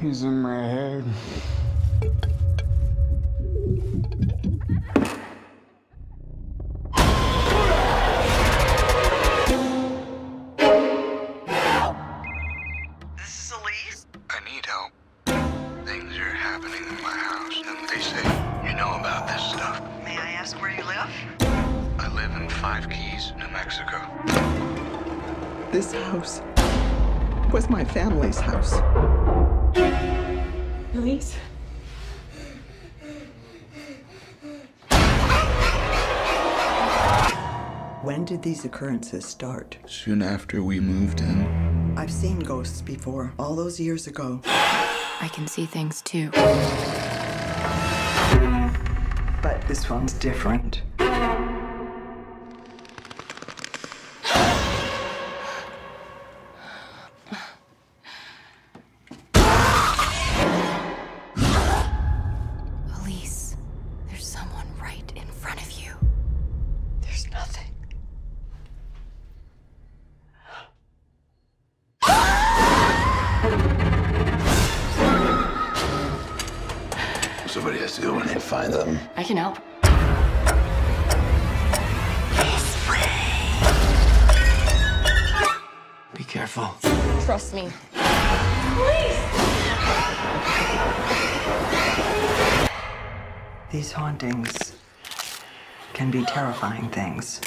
He's in my head. This is Elise. I need help. Things are happening in my house, and they say you know about this stuff. May I ask where you live? I live in Five Keys, New Mexico. This house was my family's house. Elise? When did these occurrences start? Soon after we moved in, I've seen ghosts before, all those years ago. I can see things too. But this one's different. Somebody has to go in and find them. I can help. Be careful. Trust me. Please! These hauntings can be terrifying things.